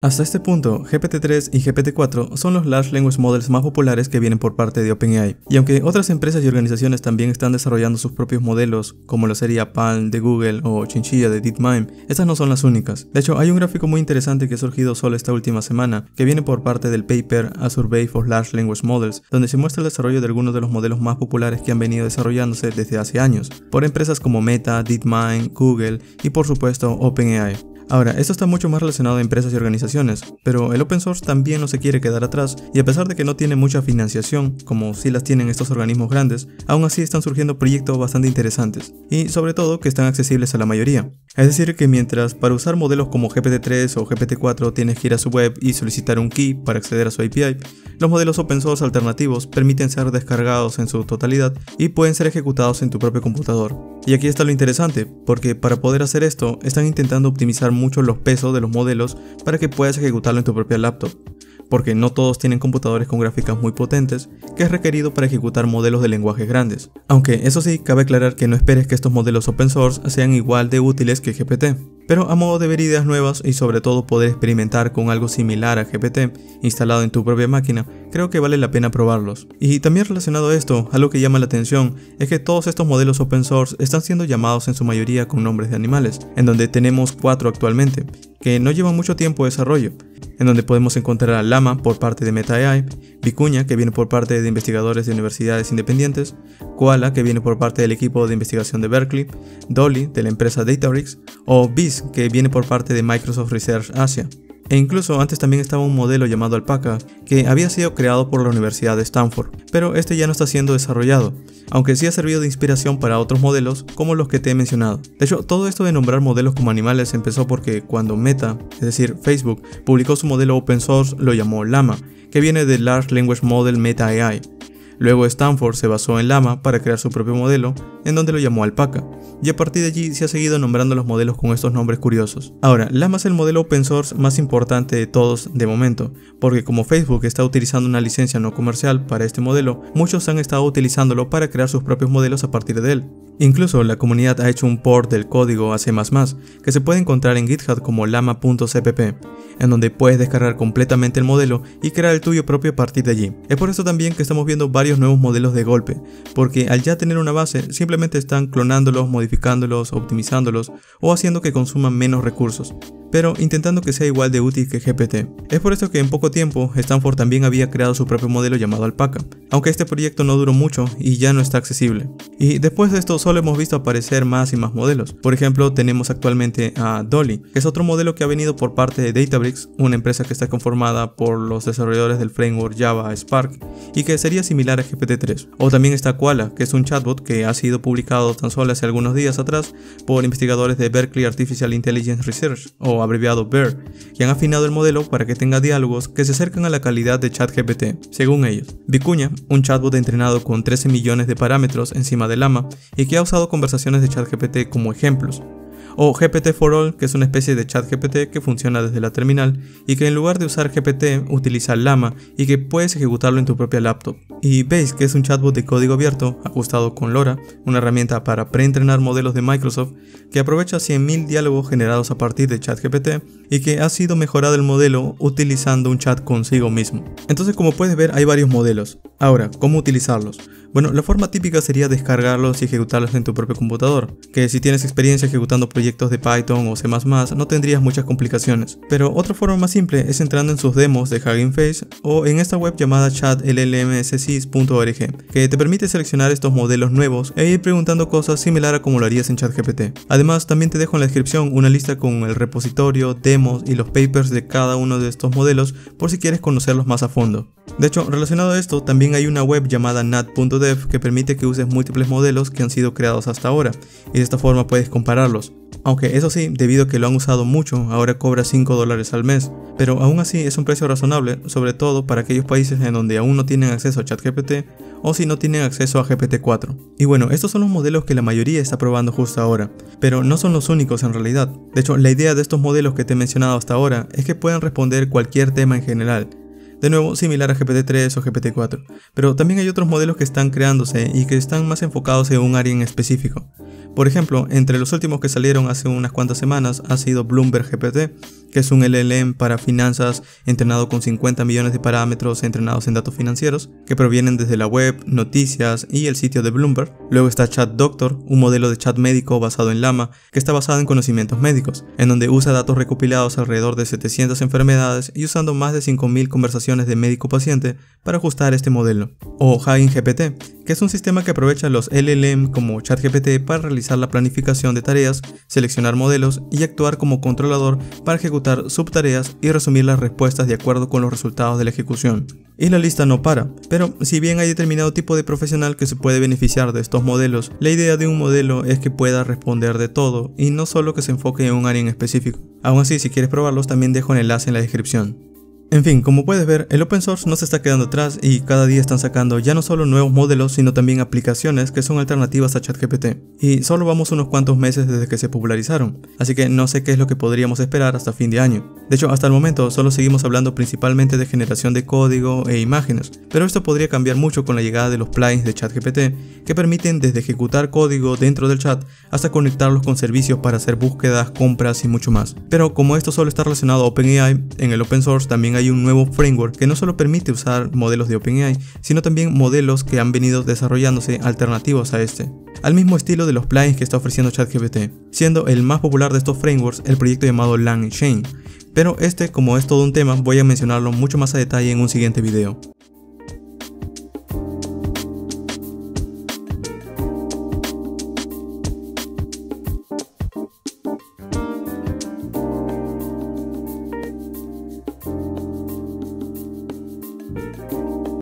Hasta este punto, GPT-3 y GPT-4 son los Large Language Models más populares que vienen por parte de OpenAI, y aunque otras empresas y organizaciones también están desarrollando sus propios modelos, como lo sería Palm de Google o Chinchilla de DeepMind, estas no son las únicas. De hecho, hay un gráfico muy interesante que ha surgido solo esta última semana, que viene por parte del paper A Survey for Large Language Models, donde se muestra el desarrollo de algunos de los modelos más populares que han venido desarrollándose desde hace años, por empresas como Meta, DeepMind, Google y por supuesto OpenAI. Ahora, esto está mucho más relacionado a empresas y organizaciones, pero el open source también no se quiere quedar atrás y a pesar de que no tiene mucha financiación, como si las tienen estos organismos grandes, aún así están surgiendo proyectos bastante interesantes y sobre todo que están accesibles a la mayoría. Es decir, que mientras para usar modelos como GPT-3 o GPT-4 tienes que ir a su web y solicitar un key para acceder a su API, los modelos open source alternativos permiten ser descargados en su totalidad y pueden ser ejecutados en tu propio computador. Y aquí está lo interesante, porque para poder hacer esto están intentando optimizar mucho los pesos de los modelos para que puedas ejecutarlo en tu propia laptop, porque no todos tienen computadores con gráficas muy potentes que es requerido para ejecutar modelos de lenguajes grandes. Aunque eso sí, cabe aclarar que no esperes que estos modelos open source sean igual de útiles que GPT. Pero a modo de ver ideas nuevas y sobre todo poder experimentar con algo similar a GPT instalado en tu propia máquina, creo que vale la pena probarlos. Y también relacionado a esto, algo que llama la atención es que todos estos modelos open source están siendo llamados en su mayoría con nombres de animales, en donde tenemos cuatro actualmente, que no llevan mucho tiempo de desarrollo, en donde podemos encontrar a Lama por parte de MetaAI, Vicuña que viene por parte de investigadores de universidades independientes, Koala que viene por parte del equipo de investigación de Berkeley, Dolly de la empresa Databricks o Que viene por parte de Microsoft Research Asia. E incluso antes también estaba un modelo llamado Alpaca, que había sido creado por la Universidad de Stanford, pero este ya no está siendo desarrollado, aunque sí ha servido de inspiración para otros modelos como los que te he mencionado. De hecho, todo esto de nombrar modelos como animales empezó porque cuando Meta, es decir, Facebook, publicó su modelo open source, lo llamó Llama, que viene del Large Language Model Meta AI. Luego Stanford se basó en Llama para crear su propio modelo, en donde lo llamó Alpaca, y a partir de allí se ha seguido nombrando los modelos con estos nombres curiosos. Ahora, Llama es el modelo open source más importante de todos de momento, porque como Facebook está utilizando una licencia no comercial para este modelo, muchos han estado utilizándolo para crear sus propios modelos a partir de él. Incluso la comunidad ha hecho un port del código a C++, que se puede encontrar en GitHub como lama.cpp, en donde puedes descargar completamente el modelo y crear el tuyo propio a partir de allí. Es por eso también que estamos viendo varios nuevos modelos de golpe, porque al ya tener una base simplemente están clonándolos, modificándolos, optimizándolos o haciendo que consuman menos recursos pero intentando que sea igual de útil que GPT. Es por esto que en poco tiempo Stanford también había creado su propio modelo llamado Alpaca, aunque este proyecto no duró mucho y ya no está accesible. Y después de esto solo hemos visto aparecer más y más modelos. Por ejemplo, tenemos actualmente a Dolly, que es otro modelo que ha venido por parte de Databricks, una empresa que está conformada por los desarrolladores del framework Java Spark y que sería similar a GPT-3. O también está Koala, que es un chatbot que ha sido publicado tan solo hace algunos días atrás por investigadores de Berkeley Artificial Intelligence Research o abreviado BER, que han afinado el modelo para que tenga diálogos que se acercan a la calidad de ChatGPT, según ellos. Vicuña, un chatbot entrenado con 13 millones de parámetros encima del AMA y que ha usado conversaciones de ChatGPT como ejemplos, o GPT for All, que es una especie de chat GPT que funciona desde la terminal y que en lugar de usar GPT utiliza Llama y que puedes ejecutarlo en tu propia laptop. Y Base, que es un chatbot de código abierto ajustado con LoRa, una herramienta para preentrenar modelos de Microsoft que aprovecha 100.000 diálogos generados a partir de ChatGPT y que ha sido mejorado el modelo utilizando un chat consigo mismo. Entonces como puedes ver hay varios modelos. Ahora, ¿cómo utilizarlos? Bueno, la forma típica sería descargarlos y ejecutarlos en tu propio computador, que si tienes experiencia ejecutando proyectos de Python o C++ no tendrías muchas complicaciones. Pero otra forma más simple es entrando en sus demos de Hugging Face o en esta web llamada chatllmscis.org, que te permite seleccionar estos modelos nuevos e ir preguntando cosas similar a como lo harías en ChatGPT. Además, también te dejo en la descripción una lista con el repositorio, demos y los papers de cada uno de estos modelos por si quieres conocerlos más a fondo. De hecho, relacionado a esto, también hay una web llamada nat.dev que permite que uses múltiples modelos que han sido creados hasta ahora, y de esta forma puedes compararlos. Aunque eso sí, debido a que lo han usado mucho, ahora cobra 5 dólares al mes, pero aún así es un precio razonable, sobre todo para aquellos países en donde aún no tienen acceso a ChatGPT o si no tienen acceso a GPT-4. Y bueno, estos son los modelos que la mayoría está probando justo ahora, pero no son los únicos en realidad. De hecho, la idea de estos modelos que te he mencionado hasta ahora es que puedan responder cualquier tema en general, de nuevo similar a GPT-3 o GPT-4. Pero también hay otros modelos que están creándose y que están más enfocados en un área en específico. Por ejemplo, entre los últimos que salieron hace unas cuantas semanas ha sido Bloomberg GPT, que es un LLM para finanzas entrenado con 50 millones de parámetros entrenados en datos financieros, que provienen desde la web, noticias y el sitio de Bloomberg. Luego está Chat Doctor, un modelo de chat médico basado en Llama, que está basado en conocimientos médicos, en donde usa datos recopilados alrededor de 700 enfermedades y usando más de 5.000 conversaciones de médico-paciente para ajustar este modelo. O Hugging GPT, que es un sistema que aprovecha los LLM como ChatGPT para realizar la planificación de tareas, seleccionar modelos y actuar como controlador para ejecutar subtareas y resumir las respuestas de acuerdo con los resultados de la ejecución. Y la lista no para, pero si bien hay determinado tipo de profesional que se puede beneficiar de estos modelos, la idea de un modelo es que pueda responder de todo y no solo que se enfoque en un área en específico. Aún así, si quieres probarlos también dejo el enlace en la descripción. En fin, como puedes ver, el open source no se está quedando atrás y cada día están sacando ya no solo nuevos modelos, sino también aplicaciones que son alternativas a ChatGPT. Y solo vamos unos cuantos meses desde que se popularizaron, así que no sé qué es lo que podríamos esperar hasta fin de año. De hecho, hasta el momento solo seguimos hablando principalmente de generación de código e imágenes, pero esto podría cambiar mucho con la llegada de los plugins de ChatGPT, que permiten desde ejecutar código dentro del chat hasta conectarlos con servicios para hacer búsquedas, compras y mucho más. Pero como esto solo está relacionado a OpenAI, en el open source también hay un nuevo framework que no solo permite usar modelos de OpenAI, sino también modelos que han venido desarrollándose alternativos a este, al mismo estilo de los plugins que está ofreciendo ChatGPT, siendo el más popular de estos frameworks el proyecto llamado LangChain, pero este como es todo un tema voy a mencionarlo mucho más a detalle en un siguiente video.